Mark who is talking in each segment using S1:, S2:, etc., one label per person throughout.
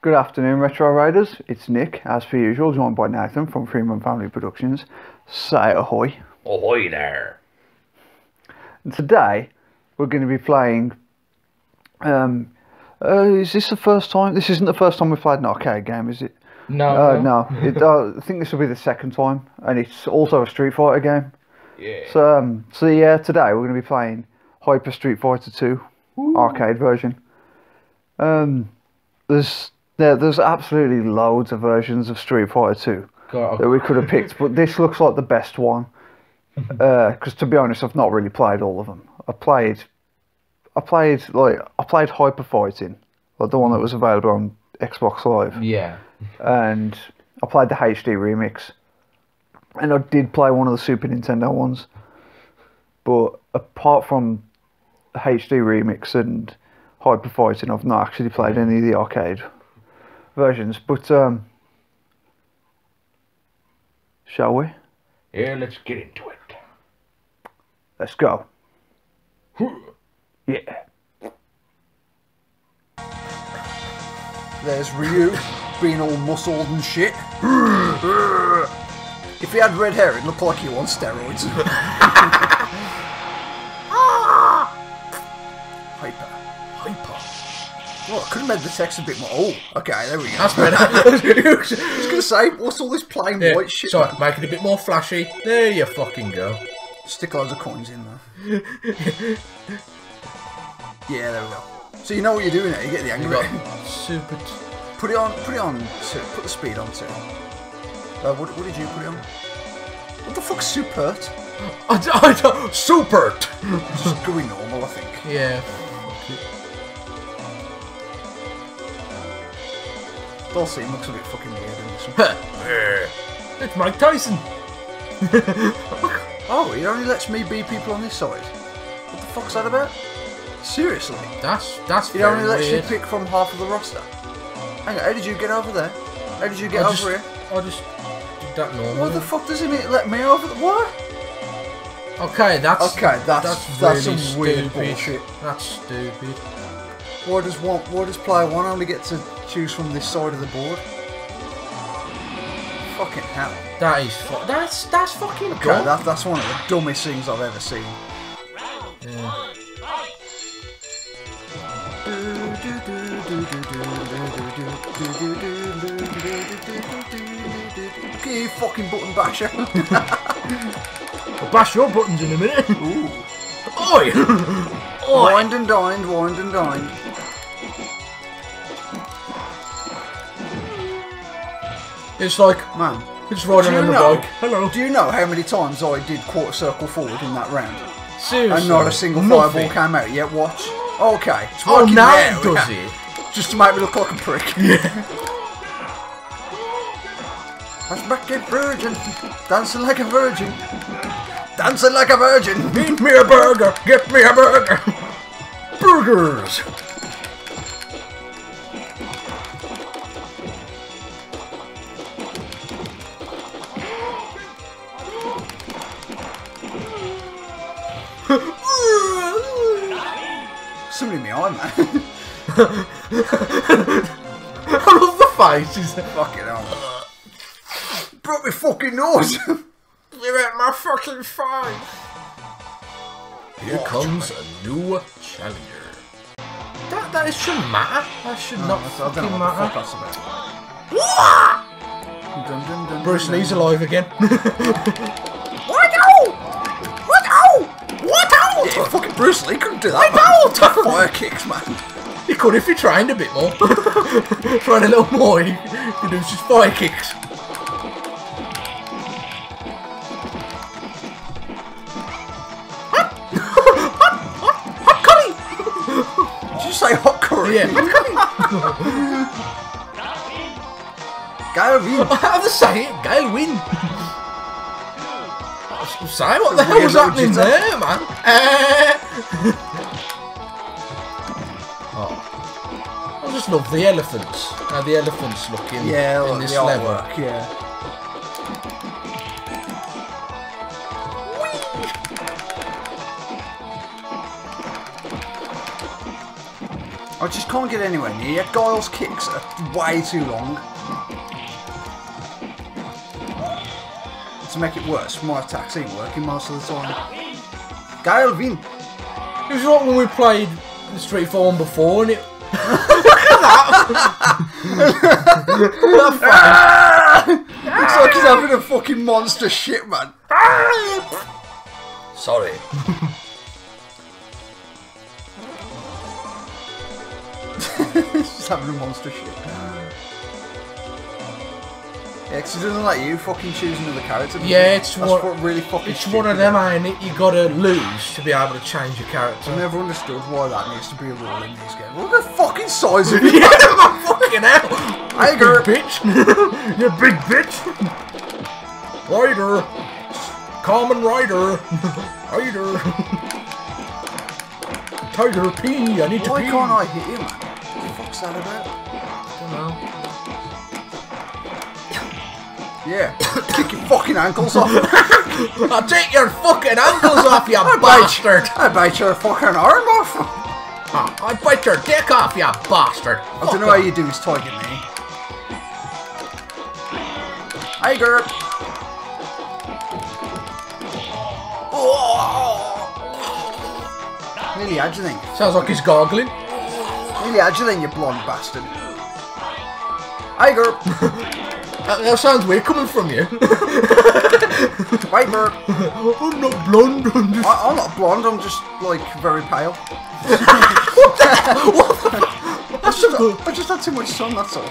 S1: Good afternoon, Retro Riders. It's Nick, as per usual, joined by Nathan from Freeman Family Productions. Say ahoy.
S2: Ahoy there.
S1: And today, we're going to be playing. Um, uh, is this the first time? This isn't the first time we've played an arcade game, is it?
S2: No.
S1: Uh, no. It, uh, I think this will be the second time, and it's also a Street Fighter game.
S2: Yeah.
S1: So, um, so yeah, today we're going to be playing Hyper Street Fighter 2 arcade version. Um, there's there, there's absolutely loads of versions of Street Fighter 2 that we could have picked, but this looks like the best one. Uh, because to be honest, I've not really played all of them. I played, I played like I played Hyper Fighting, like the one that mm. was available on Xbox Live,
S2: yeah.
S1: and I played the HD remix, and I did play one of the Super Nintendo ones. But apart from the HD remix and Hyper Fighting, I've not actually played any of the arcade versions. But um, shall we?
S2: Yeah, let's get into it.
S1: Let's go. Yeah.
S3: There's Ryu being all muscled and shit. if he had red hair, it'd look like he was on steroids. could have made the text a bit more. Oh, okay, there we go.
S2: That's better.
S3: I was gonna say, what's all this plain
S2: yeah.
S3: white shit?
S2: Sorry, make it a bit more flashy. There you fucking go.
S3: Stick loads of coins in there. yeah, there we go. So you know what you're doing there. You get the angle.
S2: super.
S3: Put it on. Put it on. To, put the speed on too. Uh, what, what did you put it on? What the fuck's supert?
S2: I, I, d- super. t-
S3: Just going normal, I think.
S2: yeah.
S3: Dhalsim looks a bit fucking weird in this one.
S2: It's Mike Tyson.
S3: Oh, he only lets me beat people on this side. What the fuck's that about? Seriously?
S2: That's that's very
S3: only lets
S2: weird.
S3: you pick from half of the roster. Hang on, how did you get over there? How did you get
S2: I
S3: over
S2: just,
S3: here?
S2: I just did that
S3: Why
S2: What
S3: the fuck does it let me over the... What?
S2: Okay, that's
S3: Okay, that's-
S2: that's,
S3: that's
S2: really
S3: some weird
S2: stupid.
S3: bullshit.
S2: That's stupid.
S3: Why does one, why does player one only get to choose from this side of the board? Fucking hell.
S2: That is fu- that's that's fucking
S3: Okay,
S2: dumb.
S3: that, that's one of the dumbest things I've ever seen.
S2: Yeah.
S3: Fucking button basher.
S2: I'll bash your buttons in a minute.
S3: Ooh.
S2: Oi! Oi!
S3: Wind and dined, wind and dined.
S2: It's like
S3: Man,
S2: it's riding
S3: Do
S2: on the
S3: know-
S2: bike. Hello.
S3: do you know how many times I did quarter circle forward in that round?
S2: Seriously.
S3: And not a single
S2: Nothing.
S3: fireball came out yet, watch. Okay, it's
S2: Oh,
S3: working
S2: now
S3: now,
S2: it does
S3: yeah.
S2: it.
S3: Just to make me look like a prick. Yeah. That's back a virgin, dancing like a virgin, dancing like a virgin.
S2: Get me a burger. Get me a burger. Burgers.
S3: My eye, man.
S2: I love the faces.
S3: fucking hell. Broke my fucking nose.
S2: You're at my fucking face. Here comes a new challenger. That that shouldn't matter. That should not
S3: I don't
S2: fucking
S3: know what the fuck
S2: matter.
S3: that's about. Dun, dun, dun,
S2: Bruce Lee's alive again.
S3: Oh! Fucking Bruce Lee couldn't do that. man. Fire kicks, man.
S2: he could if he trained a bit more. Train a little more. He could do his fire kicks. Hot curry!
S3: Did you say hot curry?
S2: Yeah, hot curry. I have to say it, Guile win. I was what the hell was happening
S3: jitter.
S2: there, man? Oh. I just love the elephants. How the elephants look in,
S3: Yeah,
S2: in
S3: like
S2: this
S3: the
S2: level.
S3: artwork, yeah. I just can't get anywhere near. Guile's kicks are way too long. To make it worse, my attacks ain't working most of the time. Guile, win.
S2: It was like when we played Street Fighter 1 before and it... Look at that!
S3: Looks like he's having a fucking monster shit, man.
S2: Sorry.
S3: He's having a monster shit. Yeah, 'cause he doesn't let you fucking choose another character.
S2: Yeah, it's
S3: That's
S2: what-
S3: what really fucking.
S2: It's one of them, ain't it? You gotta lose to be able to change your character.
S3: I never understood why that needs to be a rule in these games. Look at the fucking size of it.
S2: Yeah, my fucking hell! You big bitch! you big bitch! Rider! Common Rider! Rider! Tiger P! I need to
S3: Why can't I hit you, man? What the fuck's that about? Yeah, kick your fucking ankles off.
S2: I'll take your fucking ankles off, you bastard!
S3: I bite your fucking arm off.
S2: Ah, I bite your dick off, you bastard!
S3: I don't know how you do his tiger knee. Tiger. Nearly had you think.
S2: Sounds like he's gargling.
S3: Nearly had you think, you blonde bastard. Tiger.
S2: That, that sounds weird coming from you.
S3: Viper.
S2: I'm not blonde, I'm just...
S3: I, I'm not blonde, I'm just like very pale. What I just, I just had too much sun, that's all.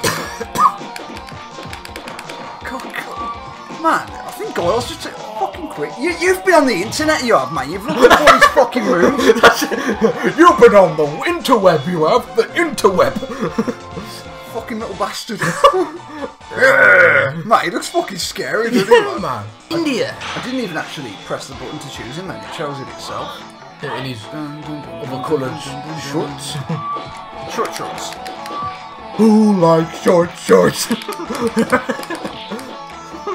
S3: God, God. Man, I think Guile's just fucking quick. You, you've been on the internet, you have, man. You've looked at all these fucking moves.
S2: You've been on the interweb, you have, the interweb.
S3: fucking little bastard. Man, he looks fucking scary, doesn't he, man?
S2: man. India.
S3: I didn't even actually press the button to choose him and it chose it itself.
S2: In his other
S3: dun,
S2: coloured shorts.
S3: Short shorts.
S2: Who likes short shorts?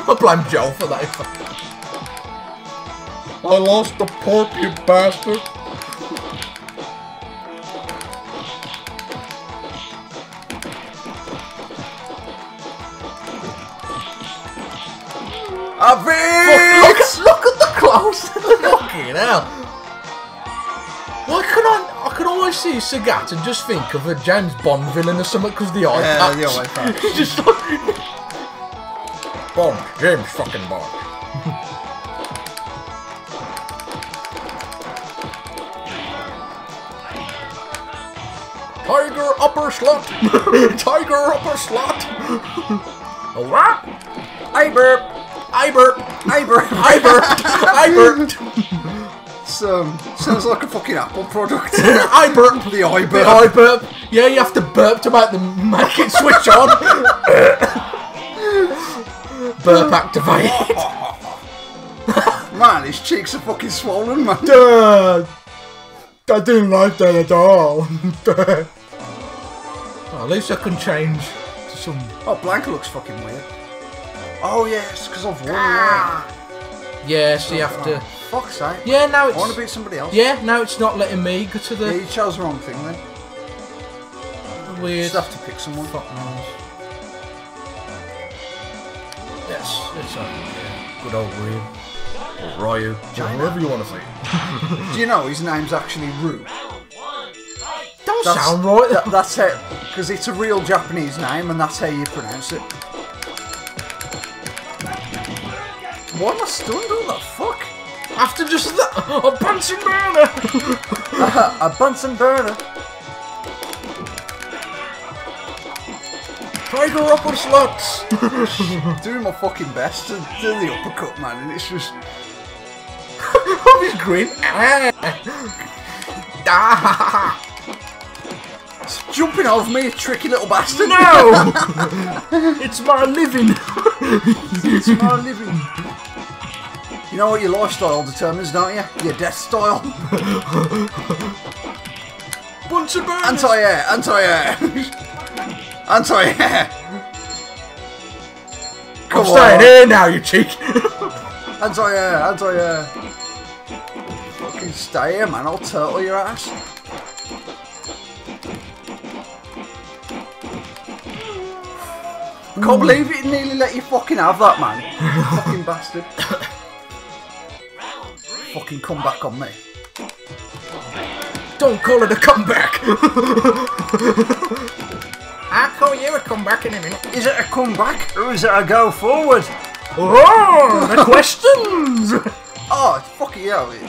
S2: I blame Joe for that. I lost the pork, you bastard.
S3: A
S2: Look,
S3: Vince!
S2: at- look at the clothes. Fucking hell. Why can I? I can always see Sagat and just think of a James Bond villain or something because the eye
S3: Yeah, the eye patch.
S2: Just like Bond, James fucking Bond. Tiger upper slot. Tiger upper slot. What?
S3: I burp!
S2: I burp.
S3: I burp!
S2: I burped. I burped.
S3: So, sounds like a fucking Apple product.
S2: I burped.
S3: the
S2: The
S3: burp.
S2: eye burp. Yeah, you have to burp to make the make it switch on. burp activated.
S3: Man, his cheeks are fucking swollen, man.
S2: Dad, I didn't like that at all. Well, at least I can change to some.
S3: Oh, Blanka looks fucking weird. Oh, yes, because I've won, yeah.
S2: Yeah, so you have to.
S3: Fuck's sake.
S2: Yeah, now it's.
S3: I want to beat somebody else.
S2: Yeah, now it's not letting me go to
S3: Yeah,
S2: the
S3: you chose the wrong thing then. You
S2: weird.
S3: just have to pick someone.
S2: Fuck knows. Yes, it's uh, yeah, good old Ryu. Or Ryu. Whatever you want to say.
S3: Do you know his name's actually Rue?
S2: Don't
S3: That's-
S2: sound right.
S3: That, that's it. Because it's a real Japanese name and that's how you pronounce it. Why am I stunned? What the fuck?
S2: After just that, a Bunsen burner.
S3: A Bunsen burner.
S2: Tiger upper sluts.
S3: Doing my fucking best to do the uppercut, man, and it's just.
S2: His grin. Ah.
S3: it's jumping off me, you tricky little bastard.
S2: no! it's my living.
S3: it's my living. You know what your lifestyle determines, don't you? Your death style.
S2: Bunch of
S3: birds. Anti-air, anti-air,
S2: anti-air.
S3: Come
S2: I'm
S3: on.
S2: staying here now, you cheek.
S3: anti-air, anti-air. Fucking stay here, man. I'll turtle your ass. Can't hmm. believe it nearly let you fucking have that, man. fucking bastard. fucking comeback on me.
S2: Don't call it a comeback. I'll call you a comeback in a minute.
S3: Is it a comeback or is it a go forward?
S2: Oh, the questions.
S3: Oh, it's fucking hell. It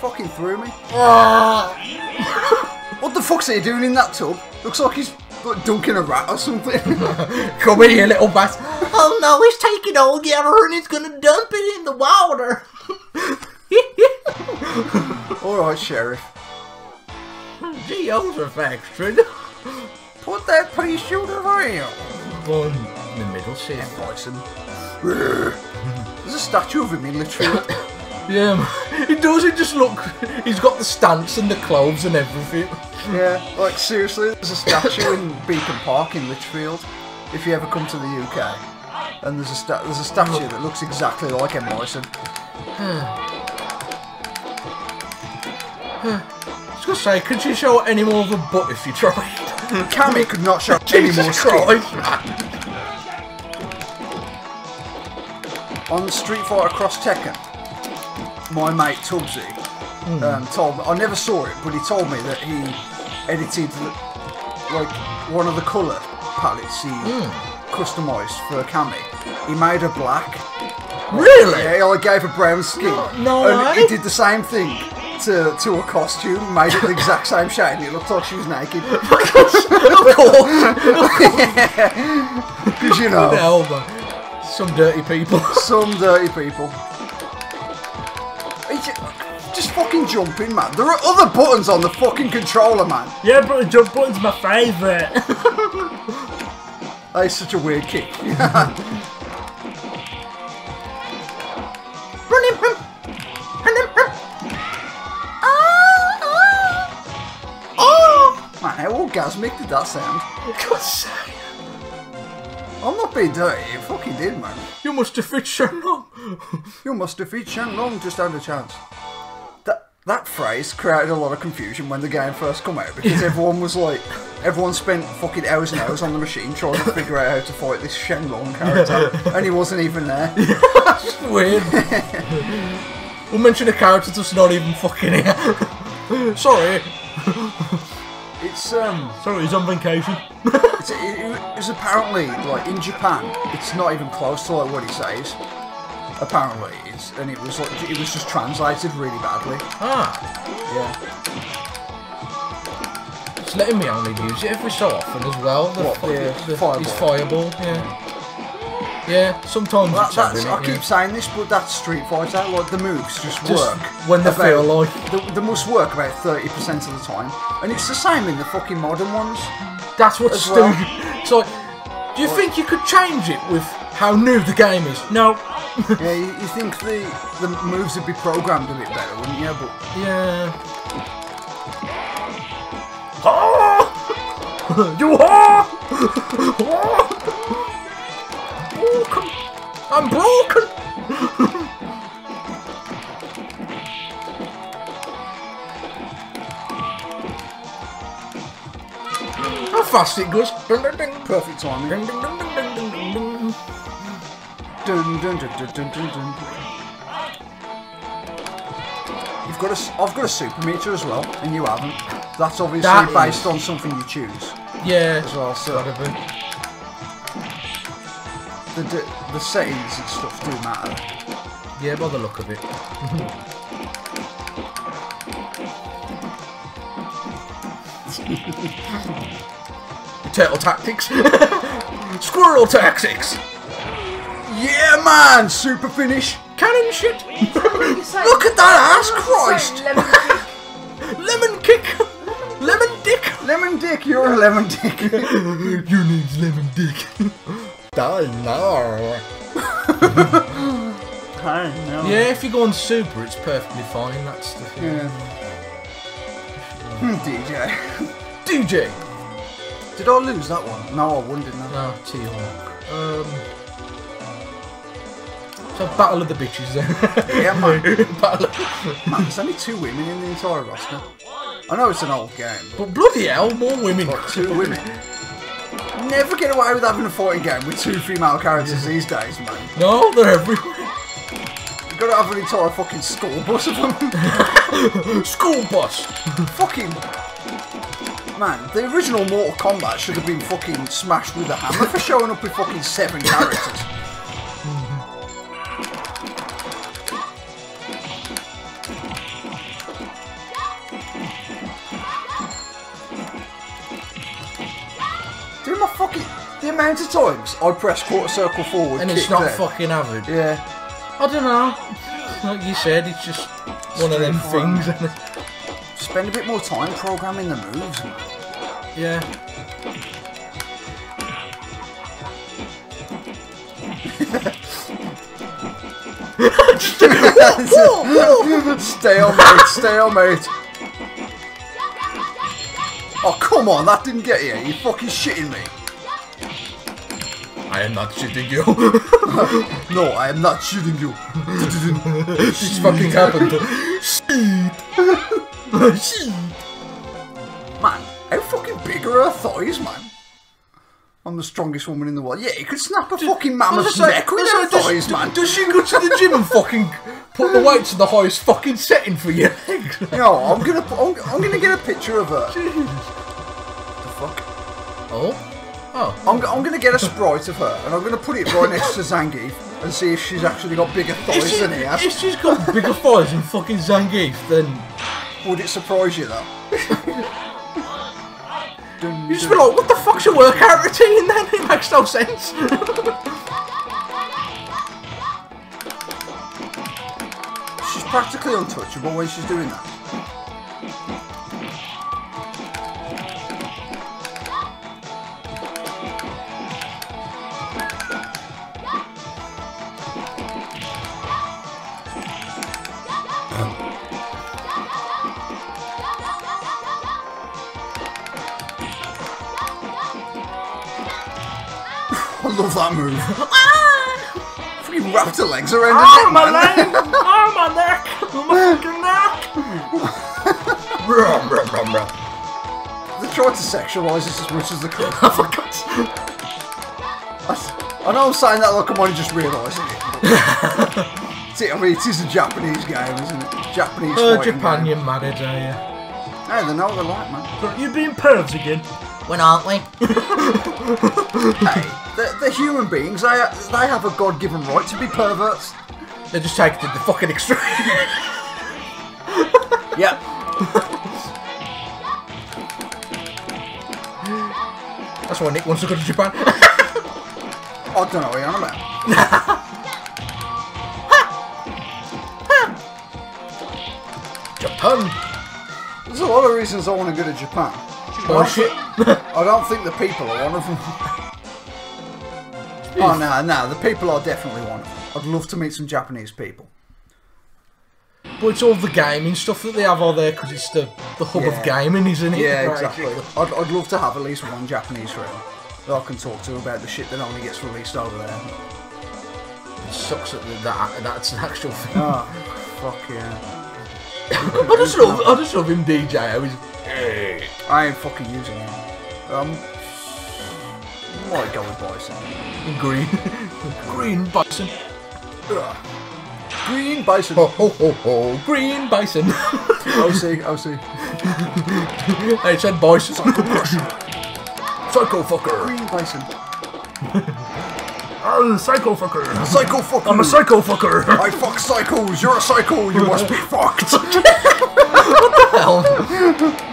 S3: fucking threw me.
S2: Oh,
S3: What the fuck's he doing in that tub? Looks like he's like, dunking a rat or something.
S2: come here, little bat. Oh no, he's taking all the together and he's gonna dump it in the water.
S3: Alright, Sheriff.
S2: Gee, Joseph, extra.
S3: Put that pea shooter around.
S2: In the middle, see.
S3: Bison. There's a statue of him in Lichfield.
S2: Yeah, man. He does. He just look. He's got the stance and the clothes and everything.
S3: yeah, like seriously, there's a statue in Beacon Park in Lichfield. If you ever come to the UK, and there's a sta- there's a statue that looks exactly like M Morrison.
S2: I was gonna say, could you show any more of a butt if you tried?
S3: Cammy could not show any more.
S2: Christ!
S3: on Street Fighter Cross Tekken, my mate Tubbsy um, told me, I never saw it, but he told me that he edited like one of the colour palettes he customised for Cammy. He made her black.
S2: Really?
S3: Yeah, he like gave her brown skin.
S2: No- no
S3: and
S2: way.
S3: he did the same thing to, to a costume, made it the exact same shade, and it looked like she was naked.
S2: of course.
S3: Because you know,
S2: Hell. Some dirty people.
S3: some dirty people. Just fucking jumping, man. There are other buttons on the fucking controller, man.
S4: Yeah, but the jump button's my favourite.
S3: That is such a weird kick.
S2: Run him, him. Run him, ah, him. Ah. Oh!
S3: man, how orgasmic did that sound?
S2: God's sake.
S3: I'm not being dirty. It fucking did, man.
S2: You must defeat fit Sheng Long.
S3: You must defeat Sheng Long to stand a chance. That phrase created a lot of confusion when the game first come out because everyone was like, everyone spent fucking hours and hours on the machine trying to figure out how to fight this Sheng Long character, and he wasn't even there.
S2: Weird. we'll mention a character that's not even fucking here. Sorry.
S3: It's um,
S4: Sorry, he's on vacation.
S3: it's, it, it was apparently like in Japan, it's not even close to like what he says. Apparently, it's and it was like it was just translated really badly.
S2: Ah,
S3: Yeah.
S2: it's letting me only use it every so often as well. The,
S3: What,
S2: fu-
S3: the fireball?
S2: It's fireball, yeah. Yeah, sometimes it's
S3: that's, I
S2: it,
S3: keep
S2: yeah.
S3: saying this, but that's Street Fighter. Like the moves just,
S2: Just
S3: work
S2: when they
S3: about-
S2: feel like.
S3: They, they must work about thirty percent of the time, and it's the same in the fucking modern ones.
S2: That's what's
S3: as well.
S2: stupid. So, do you think you could change it with how new the game is?
S4: No,
S3: yeah, you, you think the the moves would be programmed a bit better, wouldn't you? But
S2: Yeah.
S4: you are.
S2: Broken. I'm broken. How fast it goes. Ding, ding, ding.
S3: perfect timing.
S2: Ding, ding, ding, ding.
S3: Dun, dun, dun, dun, dun, dun, dun. You've got a, I've got a super meter as well, and you haven't. That's obviously
S2: That
S3: based
S2: is-
S3: on something you choose
S2: Yeah.
S3: as well. So the the, the settings and stuff do matter.
S2: Yeah, by the look of it. Turtle tactics. Squirrel tactics.
S3: Yeah, man, super finish.
S2: Cannon shit.
S3: Look at that ass, Christ!
S2: Lemon kick. Lemon dick.
S3: Lemon dick, you're a lemon dick.
S2: You need lemon dick. Die now.
S4: I know.
S2: Yeah, if you go on super, it's perfectly fine. That's the thing.
S3: yeah. Hmm, DJ.
S2: DJ.
S3: Did I lose that one? No, I won, didn't I?
S2: No, T-Hawk. Um. So battle of the bitches then.
S3: Yeah, man.
S2: battle of...
S3: Man, there's only two women in the entire roster. I know it's an old game, but
S2: But bloody hell, more women.
S3: like, two women. never get away with having a fighting game with two female characters these days, man.
S2: No, they're everywhere.
S3: You've got to have an entire fucking school bus of them.
S2: School bus.
S3: fucking. Man, the original Mortal Kombat should have been fucking smashed with a hammer for showing up with fucking seven characters. Amount of times I press quarter circle forward,
S2: And it's not
S3: there.
S2: fucking average.
S3: Yeah.
S2: I don't know. Like you said, it's just one of them things. It?
S3: Spend a bit more time programming the moves.
S2: Yeah.
S3: stalemate, stalemate. Oh, come on, that didn't get you. You fucking shitting me.
S2: I am not shitting you.
S3: No, I am not shooting you.
S2: this fucking happened. Sheep.
S3: Man, how fucking big are her thighs, man? I'm the strongest woman in the world. Yeah, you could snap a fucking mammoth's
S2: Does-
S3: neck with
S2: does-
S3: her
S2: does-
S3: thighs, man.
S2: Does she go to the gym and fucking put the weight to the highest fucking setting for legs?
S3: No, I'm gonna, I'm, I'm gonna get a picture of her. What the fuck?
S2: Oh? Oh.
S3: I'm, I'm gonna get a sprite of her, and I'm gonna put it right next to Zangief and see if she's actually got bigger thighs
S2: she,
S3: than he has.
S2: if she's got bigger thighs than fucking Zangief, then
S3: Would it surprise you though?
S2: You just be like, what the fuck's your workout routine then? It makes no sense.
S3: She's practically untouchable when she's doing that. Love that move. Ah! Fucking wrapped her legs around her
S4: Oh, ah,
S3: neck,
S4: my leg! Oh, my neck! Oh, my fucking neck!
S2: Brum, brum, brum, brum.
S3: They tried to sexualise this as much as they could.
S2: I forgot.
S3: I, I know I'm saying that like I'm only just realising it. See, I mean, it is a Japanese game, isn't it? Japanese
S2: Oh, Japan,
S3: game.
S2: you're mad, are you?
S3: Hey, they know what they like, man.
S4: You're being pervs again?
S2: When aren't we?
S3: Hey, they're, they're human beings. They, they have a God-given right to be perverts.
S2: They just take it to the fucking extreme.
S3: Yep.
S2: That's why Nick wants to go to Japan.
S3: I don't know what you're on about.
S2: Japan.
S3: There's a lot of reasons I want to go to Japan.
S2: Bullshit.
S3: I don't think the people are one of them. oh, no, no, the people are definitely one of them. I'd love to meet some Japanese people.
S2: But it's all the gaming stuff that they have all there because it's the, the hub
S3: Yeah.
S2: of gaming, isn't it?
S3: Yeah, exactly. I'd, I'd love to have at least one Japanese friend that I can talk to about the shit that only gets released over there.
S2: It sucks that that that's an actual thing.
S3: Oh, fuck yeah.
S2: I just love I just love him DJ. I was hey.
S3: I ain't fucking using it. Um, might go with Bison.
S2: green green bison.
S3: Ugh. Green Bison.
S2: Ho ho ho ho green bison.
S3: OC, see. I'll see.
S2: I said bison. Psycho fucker.
S3: Green Bison.
S4: I'm a psycho fucker.
S3: Psycho fucker.
S4: I'm a psycho fucker.
S3: I fuck psychos. You're a psycho. You must be fucked.
S2: what the Hell.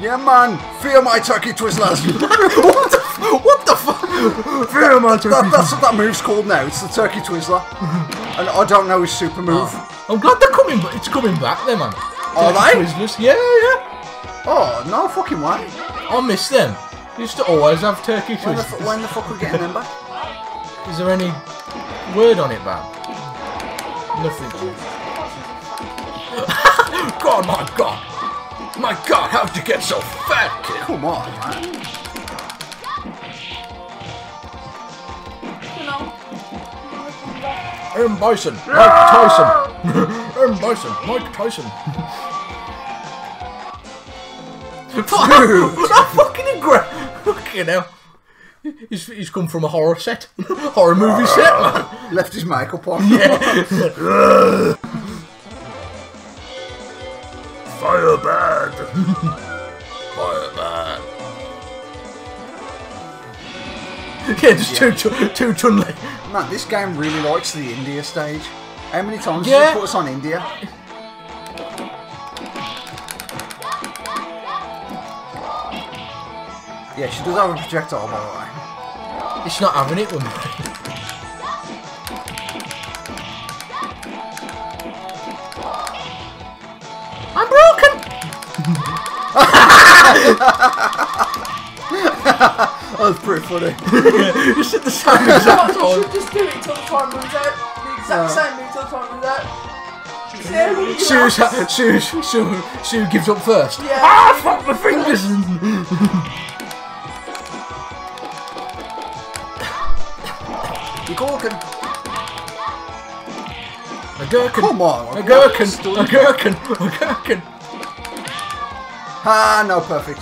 S3: Yeah, man. Fear my turkey twizzlers.
S2: what the what the fuck?
S4: Fear my turkey.
S3: that, that's what that move's called now. It's the turkey twizzler. and I don't know his super oh. move.
S2: I'm glad they're coming. ba- It's coming back, there, man.
S3: Are
S2: Turkey
S3: they?
S2: Twizzlers. Yeah, yeah.
S3: Oh, no fucking way.
S2: I miss them. They used to always have turkey
S3: When the,
S2: twizzlers.
S3: when the fuck we getting them back?
S2: Is there any word on it, man? Nothing. God, my God. My God, how'd you get so fat, kid?
S3: Come on, man.
S2: M. Bison, Mike Tyson. M. Bison, Mike Tyson. Fuck, that fucking aggra- fucking hell. He's, he's come from a horror set. horror movie set, man.
S3: Left his makeup on.
S2: Fire bad. Fire bad. Yeah, just two, two, two Chun Li.
S3: Man, this game really likes the India stage. How many times
S2: Yeah.
S3: did you put us on India? Yeah, she does have a projectile, by the way.
S2: It's not having it with
S3: That was pretty funny.
S2: You said the same exact
S4: You should just do it until the time runs out. The exact same move till the time runs out. See how many you
S2: Sue's,
S4: have?
S2: Sue, Sue, Sue gives up first.
S4: Yeah.
S2: Ah, fuck my fingers.
S3: You Gorkin.
S2: A gherkin.
S3: Come on.
S2: A gherkin. A gherkin. A gherkin.
S3: Ah, no, perfect.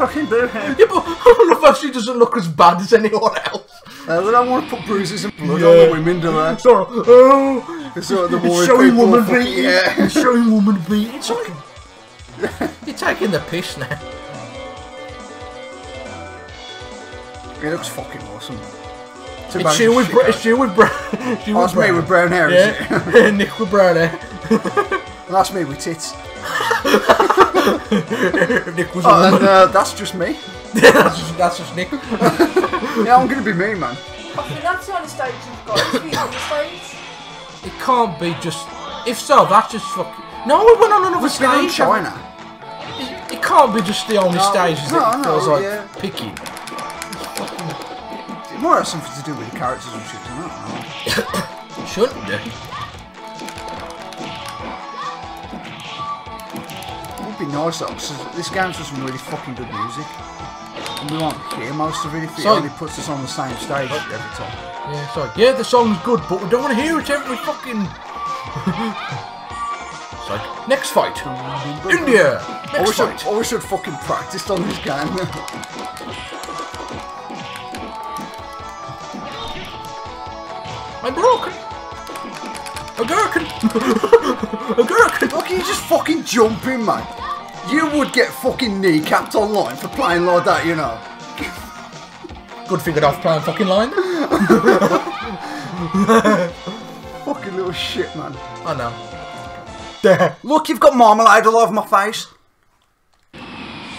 S3: Fucking boo him.
S2: Yeah, but I love how doesn't look as bad as anyone else.
S3: Uh, they don't want to put bruises and blood
S2: Yeah.
S3: on the women, do they?
S2: So, oh,
S3: It's sort of the
S2: it's showing woman
S3: fucking-
S2: beating.
S3: Yeah.
S2: It's showing woman beating. It's like you're taking the piss now.
S3: It looks fucking awesome. Too
S2: It's
S3: bad
S2: you with
S3: shit,
S2: bra-
S3: though.
S2: it's you with brown. It's you
S3: Oh, it's me with brown hair, is it?
S2: Yeah, Nick with brown hair.
S3: And that's me with tits.
S2: Nick was
S3: Oh, and uh, that's just me.
S2: that's, just, that's just Nick.
S3: Yeah, I'm gonna be me, man.
S4: I think that's the only stage you've got. It's the stage.
S2: It can't be just. If so, that's just fucking. No, we went on another
S3: We've been in
S2: stage.
S3: China.
S2: It, it can't be just the only
S3: No,
S2: stages
S3: no,
S2: that it
S3: no,
S2: feels like
S3: yeah.
S2: picky.
S3: It might have something to do with the characters and shit. I don't know.
S2: It shouldn't do.
S3: Be nice though, 'cause this game's got some really fucking good music. And we won't hear most of it if it
S2: So-
S3: only puts us on the same stage oh. every time.
S2: Yeah. Yeah, the song's good, but we don't want to hear it every fucking. like next fight, India. Next
S3: I,
S2: fight.
S3: I wish I'd fucking practice on this game.
S2: I'm broken. A gherkin. a gherkin.
S3: Look, you just fucking jumping, man. You would get fucking kneecapped online for playing like that, you know.
S2: Good figured off playing fucking line.
S3: Fucking little shit, man.
S2: I know. There.
S3: Look, you've got marmalade all over my face.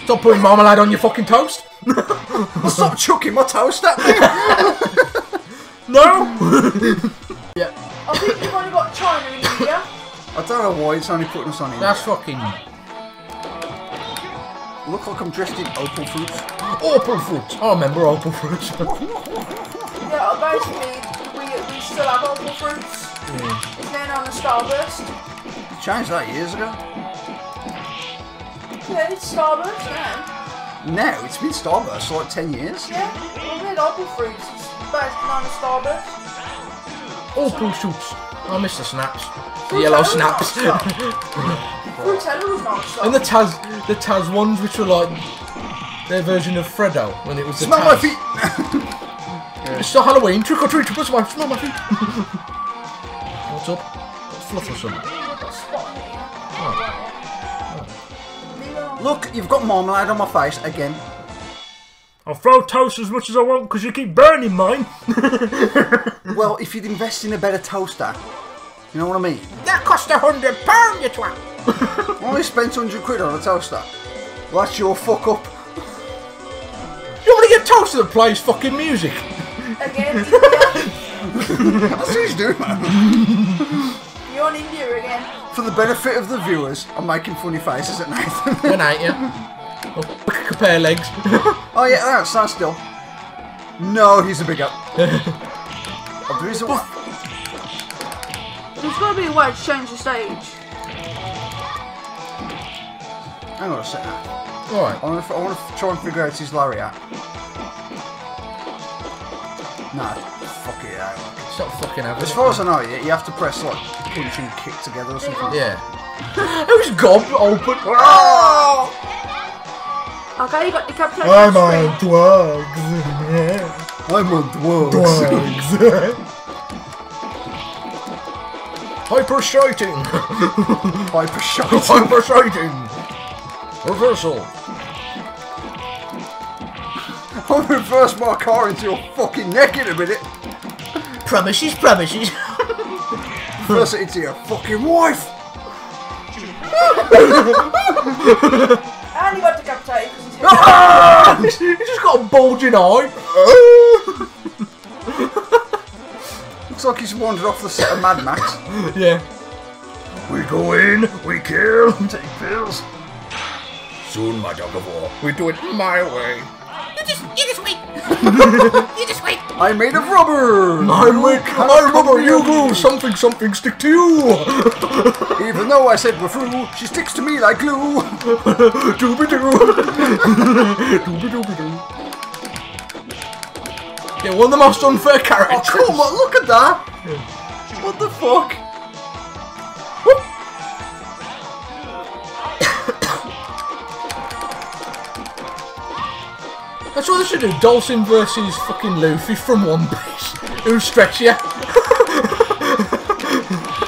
S2: Stop putting marmalade on your fucking toast.
S3: Stop chucking my toast at me.
S2: No. yeah.
S4: I think you've only got China in India.
S3: I don't know why it's only putting us on here.
S2: That's fucking
S3: Look like I'm dressed in opal fruits.
S2: opal fruits. I remember opal fruits.
S4: Yeah, basically, we, we still have opal fruits. It's now known as Starburst.
S3: Changed that years ago.
S4: Yeah, it's Starburst now.
S3: Now it's been Starburst for like 10 years.
S4: Yeah, well, we had opal fruits. It's basically known as Starburst.
S2: opal shoots. I miss the snaps. The yellow snaps.
S4: Fruitella was known as
S2: and the Taz, the Taz ones, which were like their version of Freddo when it was the
S3: Smell my
S2: Taz.
S3: feet.
S2: It's not Halloween. Trick or treat. What's my smell my feet? What's up? What's fluff or something?
S4: I've got a spot on it, yeah. Oh. Leave it alone.
S3: Look, you've got marmalade on my face again.
S2: I'll throw toast as much as I want because you keep burning mine.
S3: Well, if you'd invest in a better toaster, you know what I mean?
S2: That cost a hundred pound, you twat.
S3: I only spent 100 quid on a toaster. Well, that's your fuck up.
S2: You want to get toast that plays fucking music?
S4: Again, India.
S3: That's what he's doing, man.
S4: You're on India again.
S3: For the benefit of the viewers, I'm making funny faces at Nathan.
S2: When ain't you? Oh, compare legs.
S3: oh, yeah, that's stand still. No, he's a big up. oh, there is a.
S4: There's got to be a way to change the stage.
S3: Hang on a second.
S2: Alright.
S3: I want to, I want to try and figure out his lariat. Nah, fuck it, I like it.
S2: It's not fucking having
S3: As
S2: it.
S3: far as I know, you, you have to press like punch and kick together or something.
S2: Yeah. Who's gob open? Oh!
S4: oh okay, you got the captain.
S2: I'm on drugs.
S3: I'm on drugs.
S2: drugs. Hyper shouting.
S3: Hyper shot.
S2: Hyper shouting. Reversal.
S3: I'll reverse my car into your fucking neck in a minute.
S2: Promises, promises.
S3: Reverse it into your fucking wife.
S4: And he got decapitated because his head.
S2: He's just got a bulging eye.
S3: Looks like he's wandered off the set of Mad Max.
S2: Yeah. We go in, we kill, take pills. Soon, my dog of war, we do it my way.
S5: You just, you just wait. you just wait.
S3: I'm made of rubber.
S2: I'm weak, I remember you glue, something, something stick to you.
S3: Even though I said we're through, she sticks to me like glue.
S2: Dooby doo. Dooby dooby doo. Yeah, one of the most unfair characters.
S3: Oh, come on, look at that. What the fuck?
S2: That's what they should do. Dhalsim versus fucking Luffy from One Piece.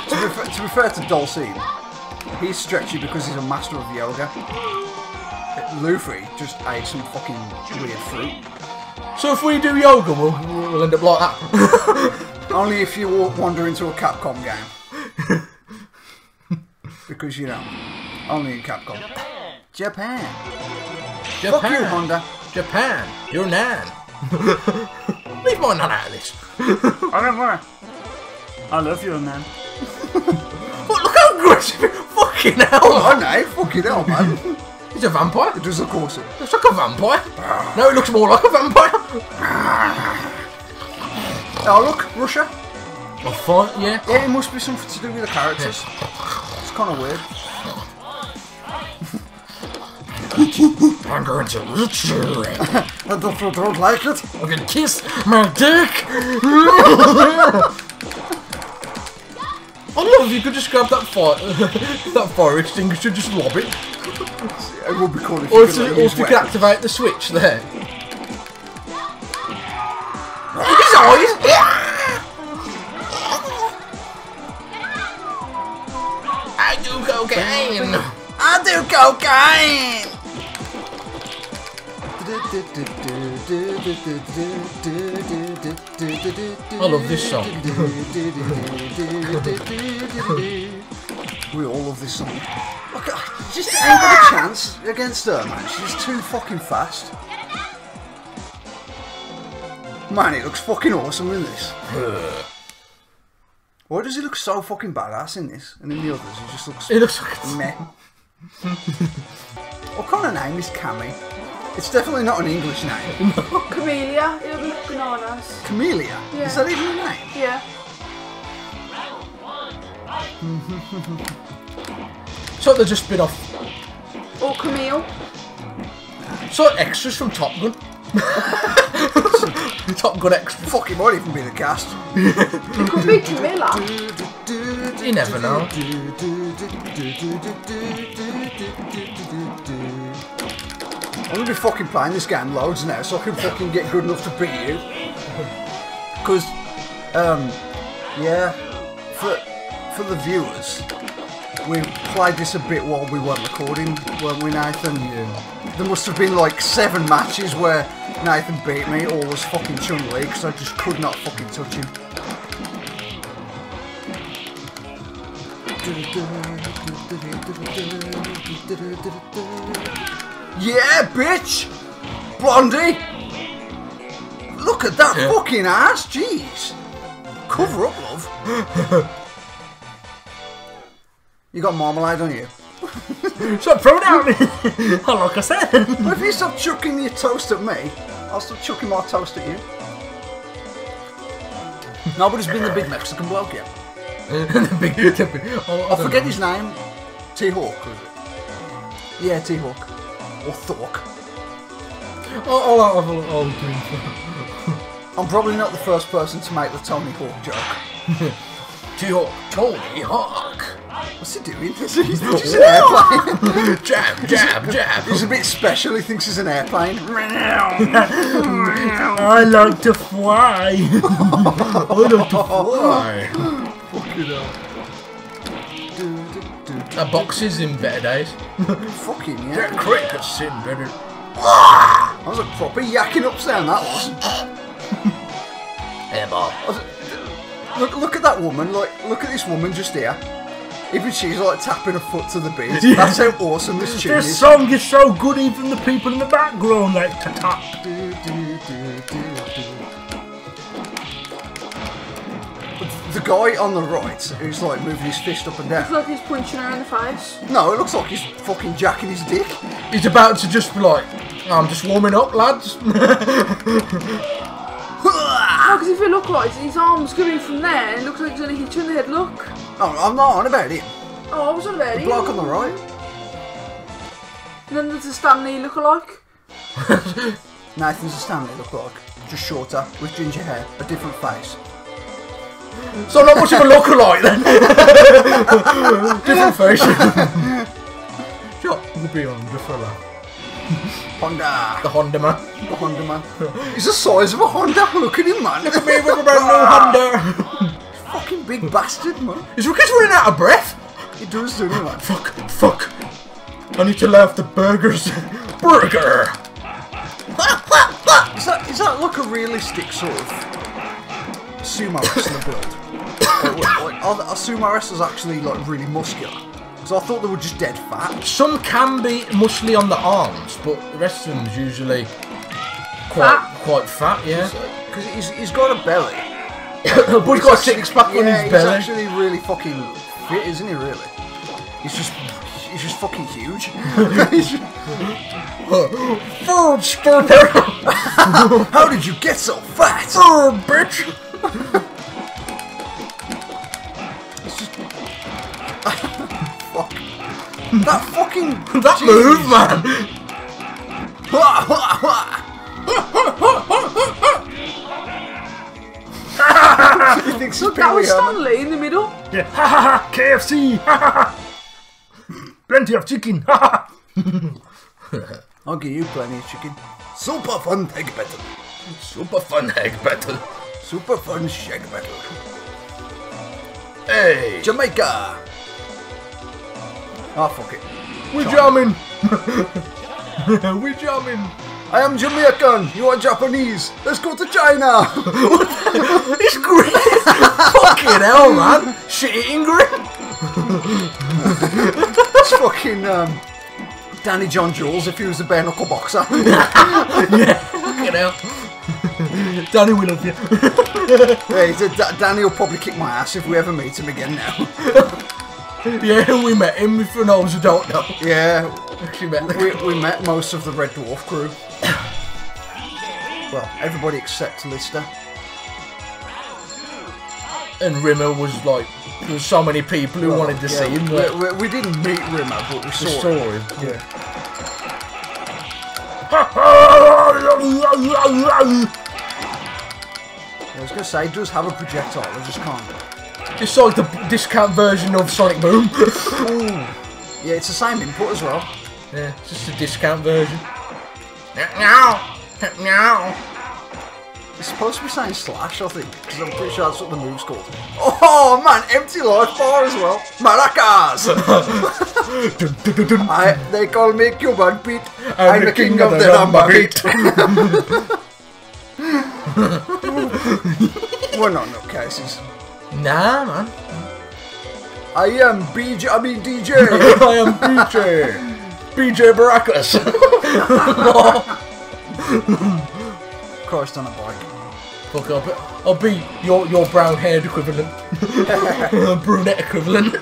S3: To be, fa- to be fair to Dhalsim, he's stretchy because he's a master of yoga. Luffy just ate some fucking weird fruit.
S2: So if we do yoga, we'll, we'll end up like that.
S3: Only if you wa- wander into a Capcom game. because, you know, only in Capcom. Japan.
S2: Japan.
S3: Fuck you, Honda.
S2: Japan. You're nan. Leave my nan out of this.
S1: I don't worry. I love you, man.
S2: What, look how aggressive. Fucking hell.
S3: Oh, no, fucking hell, man.
S2: He's a vampire.
S3: it does, of course. It.
S2: Looks like a vampire. No, it looks more like a vampire.
S3: Oh, look, Russia.
S2: A fight, yeah.
S3: Yeah, it must be something to do with the characters. It's kind of weird.
S2: I'm going to eat you.
S3: and if you don't like it.
S2: I'm gonna kiss my dick. I love if you could just grab that fire, that fire extinguisher, just lob it,
S3: It would be cool if
S2: or
S3: you
S2: if,
S3: could
S2: you-
S3: like,
S2: or if you could activate the switch there. His eyes.
S5: I do cocaine.
S3: I do cocaine!
S2: I love this song.
S3: we all love this song. Look, I just ain't got a chance against her, man. She's too fucking fast. Man, it looks fucking awesome in this. Why does he look so fucking badass in this? And in the others, he just looks
S2: It looks like it's-
S3: meh. what kind of name is Cammy? It's definitely not an English name.
S4: Camellia, it would look bananas.
S3: Camellia?
S4: Yeah.
S3: Is that even a name?
S4: Yeah.
S2: So they're just spin off.
S4: Or Camille.
S2: So extras from Top Gun. Top Gun extras.
S3: Fuck, it might even be the cast.
S4: It could be Camilla.
S2: You never know.
S3: I'm gonna be fucking playing this game loads now so I can fucking get good enough to beat you. Because, um, yeah, for, for the viewers, we played this a bit while we weren't recording, weren't we, Nathan? Yeah. There must have been like seven matches where Nathan beat me, all was fucking Chun Li, because I just could not fucking touch him. Yeah, bitch! Blondie! Look at that
S2: Yeah.
S3: fucking ass, jeez! Cover up, love. you got marmalade on you.
S2: Stop throwing it at me. Oh, like I said.
S3: Well, if you stop chucking your toast at me, I'll stop chucking my toast at you. Nobody's been the big Mexican bloke yet.
S2: the big, the big, oh,
S3: I forget his name. T-Hawk, was it? Yeah, T-Hawk. Or Thork.
S2: I'll, I'll have a little old drink.
S3: I'm probably not the first person to make the Tony Hawk joke.
S2: To your Tony Hawk.
S3: What's he doing? He's he's an airplane.
S2: Jab, jab, jab.
S3: He's a bit special. He thinks he's an airplane.
S1: I like to fly.
S2: Why? box is in better days.
S3: Fucking yeah.
S2: That cricket's in better.
S3: That was a proper yakking up sound. That was.
S2: Hey, Bob.
S3: Look, look at that woman. Like, look at this woman just here. Even she's like tapping her foot to the beat.
S1: Yeah.
S3: That's how awesome this tune
S1: This
S3: is.
S1: song is so good, even the people in the background like to tap.
S3: Guy on the right who's like moving his fist up and
S4: Looks
S3: down.
S4: like he's punching her in the face.
S3: No, it looks like he's fucking jacking his dick.
S2: He's about to just be like, oh, I'm just warming up, lads.
S4: No, because if you look right, his arm's coming from there, and it looks like he's gonna hit you in the head. Look.
S3: No, I'm not on about him.
S4: Oh, I was on about
S3: The
S4: it.
S3: bloke on the right.
S4: And then there's a Stanley look-alike.
S3: Nathan's a Stanley look like. Just shorter, with ginger hair, a different face.
S2: So not much of a lookalike then. Different. Shut the beyond the fella.
S3: Honda.
S2: The Honda man.
S3: The Honda man. He's the size of a Honda. Look at him, man.
S2: Look at me with a brand new Honda.
S3: Fucking big bastard, man.
S2: Is Ricky's running out of breath?
S3: He does, doesn't he, man?
S2: Fuck, fuck. I need to laugh the burgers. Burger.
S3: Is that, is that like a realistic sort of sumo wrestler build? like, what- like, are, the, are sumo wrestlers actually like really muscular? Because I thought they were just dead fat.
S2: Some can be muscly on the arms, but the rest of them's usually quite
S4: Fat.
S2: quite fat, yeah.
S3: Because he's, he's got a belly.
S2: but he's got a six pack on
S3: yeah,
S2: his belly.
S3: He's actually really fucking fit, isn't he? Really? He's just he's just fucking huge. He's just-
S2: stupid!
S3: How did you get so fat?
S2: Oh, bitch!
S3: Fuck. That fucking
S2: That
S3: Jesus.
S2: move, man!
S3: he thinks
S4: Look, that was
S3: Pee Wee
S4: Stanley in the middle.
S1: Yeah, ha ha ha, KFC, ha ha ha. Plenty of chicken, ha ha.
S3: I'll give you plenty of chicken. Super fun egg battle.
S2: Super fun egg battle.
S3: Super fun shag battle.
S2: Hey!
S3: Jamaica. Oh fuck it.
S2: We're jamming! We're jamming!
S3: I am Jamaican. You are Japanese. Let's go to China.
S2: It's green! Fucking hell, man! Shit eating green!
S3: it's fucking um, Danny John Jules if he was a bare knuckle boxer.
S2: Fucking hell. Danny, we love you.
S3: yeah, he said, Danny will probably kick my ass if we ever meet him again now.
S2: yeah, we met him for those who don't know.
S3: yeah,
S2: Actually met
S3: we, we met most of the Red Dwarf crew. well, everybody except Lister.
S2: And Rimmer was like, there was so many people who wanted to
S3: Yeah,
S2: see him.
S3: we,
S2: Like,
S3: we, we didn't meet Rimmer, but we
S2: the
S3: saw him.
S2: story. Yeah.
S3: I was gonna say, he does have a projectile, I just can't.
S2: It's like the discount version of Sonic Boom.
S3: Yeah, it's the same input as well.
S2: yeah, it's just a discount version. Meow! Meow!
S3: It's supposed to be saying slash, I think, because I'm pretty sure that's what the move's called. Oh man, empty life bar as well. Maracas! I, they call me Cuban Pete. I'm, the king, of the rumba beat. We're not nutcases.
S2: Nah, man.
S3: I am BJ, I mean DJ.
S2: I am BJ. BJ Baracus.
S3: Christ on a bike.
S2: Fuck up. I'll be your your brown haired equivalent. Brunette equivalent.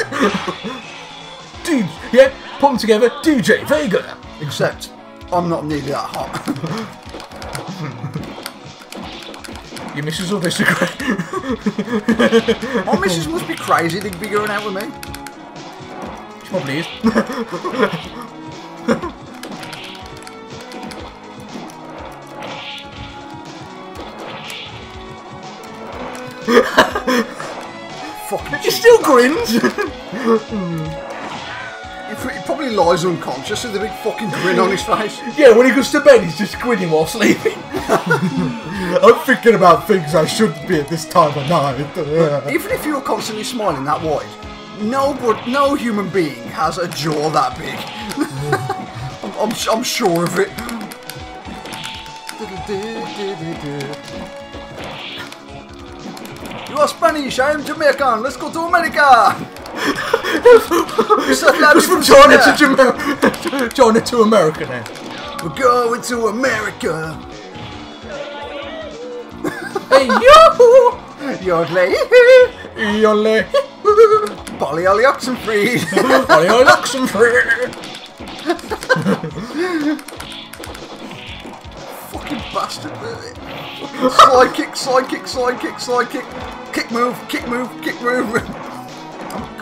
S2: Dude, yeah, put them together. DJ Vega.
S3: Except, I'm not nearly that hot.
S2: Your missus will disagree.
S3: My missus must be crazy to be going out with me.
S2: She probably is.
S3: fucking.
S2: He still grins.
S3: He probably lies unconscious with a big fucking grin on his face.
S2: yeah, when he goes to bed, he's just grinning while sleeping. I'm thinking about things I shouldn't be at this time of night.
S3: Even if you're constantly smiling that wide, no, but no human being has a jaw that big. I'm, I'm, I'm sure of it. You are Spanish, I am Jamaican, let's go to America!
S2: It's from China to Jamaica. China to America now.
S3: We're going to America!
S2: Hey, yo!
S3: Yodley!
S2: Yole.
S3: Polly Ollie Oxenfree!
S2: Ollie, some free.
S3: Fucking bastard! Slide kick, slide kick, slide kick, slide kick! Kick move, kick move, kick move!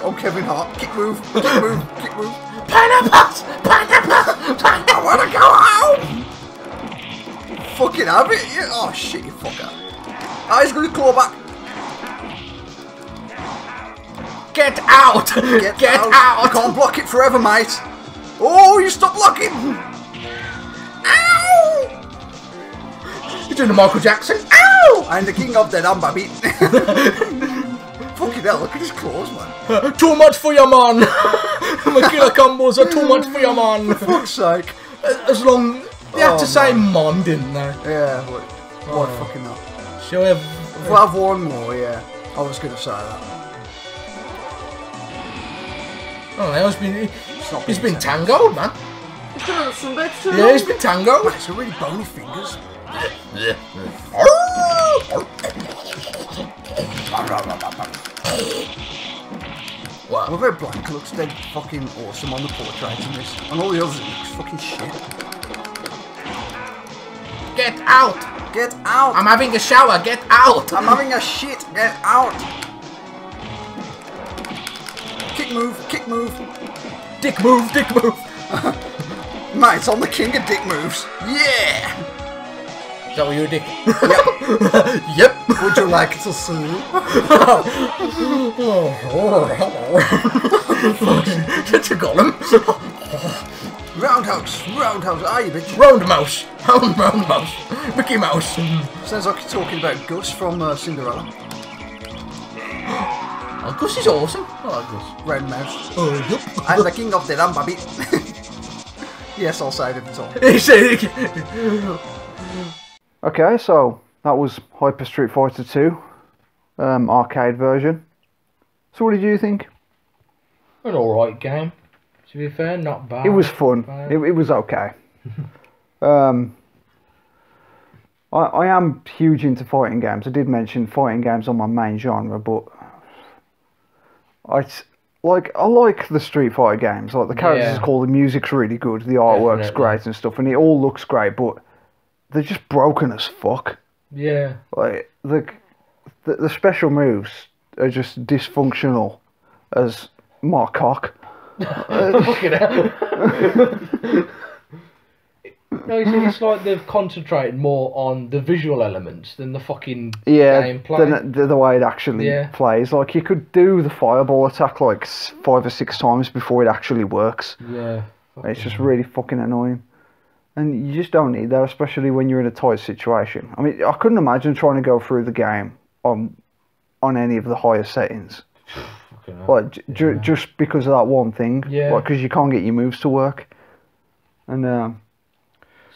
S3: I'm Kevin Hart. Kick move, kick move, kick move.
S2: Pineapples! Pineapples!
S3: I wanna go home! Fucking have it. Oh shit, you fucker. Oh, he's gonna claw back.
S2: Get out! Get, out!
S3: You can't block it forever, mate. Oh, you stop blocking! Ow!
S2: You're doing the Michael Jackson.
S3: Ow! I'm the king of the dumb baby. Fucking hell, look at his claws, man.
S2: too much for your man. My killer combos are too much for your man.
S3: For Fuck's sake.
S2: As long they had
S3: Oh,
S2: to say mon, didn't they?
S3: Yeah, what, what oh, fucking hell.
S2: Shall we have?
S3: We'll have one more, yeah. I was gonna say that.
S2: Oh, no, he's been
S3: It's not
S2: he's been
S3: intense.
S2: tangoed, man.
S4: He's been on the sunbed too
S2: Yeah,
S4: long.
S2: he's been tangoed.
S3: It's a really bony fingers. Although Blanka looks dead fucking awesome on the portrait in this, and all the others it looks fucking shit.
S2: Get out!
S3: Get out!
S2: I'm having a shower. Get out!
S3: I'm having a shit. Get out! Kick move, kick move.
S2: Dick move, dick move.
S3: Mate, I'm the king of dick moves. Yeah!
S2: Is that what a dick? yep.
S3: Would you like to see?
S2: It's a golem.
S3: Roundhouse, roundhouse, are you bitch?
S2: Round mouse. Round, round mouse. Mickey Mouse.
S3: Sounds like you're talking about Gus from uh, Cinderella.
S2: Oh, Gus is awesome. I like Gus.
S3: Round mouse.
S2: Oh, yep.
S3: I'm the king of the damn baby. yes, I'll say it every time.
S2: He said it.
S6: Okay, so that was Hyper Street Fighter 2 um, arcade version. So what did you think?
S7: An alright game. To be fair, not bad.
S6: It was fun. It, it was okay. um, I, I am huge into fighting games. I did mention fighting games on my main genre, but I like I like the Street Fighter games. Like the characters
S7: Yeah.
S6: is cool, the music's really good, the artwork's
S7: Definitely.
S6: great and stuff, and it all looks great. But they're just broken as fuck.
S7: Yeah.
S6: Like the the, the special moves are just dysfunctional as Mark cock.
S7: Fucking hell. no, it's, it's like they've concentrated more on the visual elements than the fucking
S6: Yeah,
S7: gameplay.
S6: than the, the way it actually
S7: Yeah.
S6: plays. Like you could do the fireball attack like five or six times before it actually works.
S7: yeah.
S6: It's just really fucking annoying. And you just don't need that, especially when you're in a tight situation. I mean, I couldn't imagine trying to go through the game on on any of the higher settings. Like j- ju- just because of that one thing.
S7: Yeah.
S6: Like because you can't get your moves to work. And um,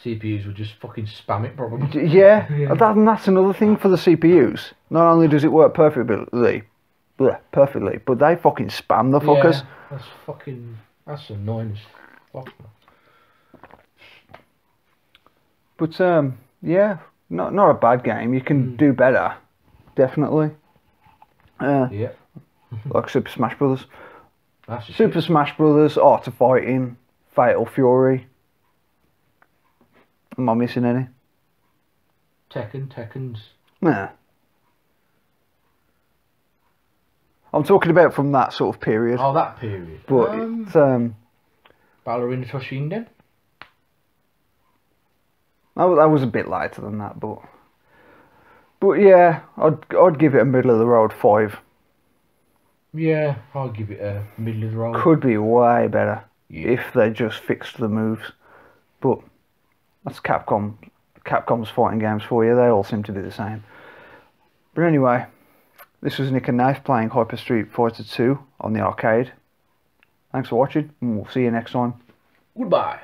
S7: CPUs would just fucking spam it probably.
S6: d- yeah, That, and that's another thing for the CPUs. Not only does it work perfectly, bleh, perfectly, but they fucking spam the fuckers.
S7: Yeah, that's fucking. That's annoying as fuck. man.
S6: But um, yeah, not not a bad game. You can do better, definitely. Uh,
S7: Yeah.
S6: like Super Smash Brothers, Super Smash Brothers, Art of Fighting, Fatal Fury. Am I missing any?
S7: Tekken, Tekken's.
S6: Nah. I'm talking about from that sort of period.
S7: Oh, that period.
S6: but
S7: um,
S6: it's, um,
S7: Battle Arena Toshinden.
S6: That, wa- that was a bit lighter than that, but but yeah, I'd I'd give it a middle of the road five.
S2: Yeah, I'll give it a middle of the road.
S3: Could be way better
S2: Yeah.
S3: if they just fixed the moves. But that's Capcom. Capcom's fighting games for you. They all seem to be the same. But anyway, this was Nick and Knife playing Hyper Street Fighter 2 on the arcade. Thanks for watching, and we'll see you next time.
S2: Goodbye.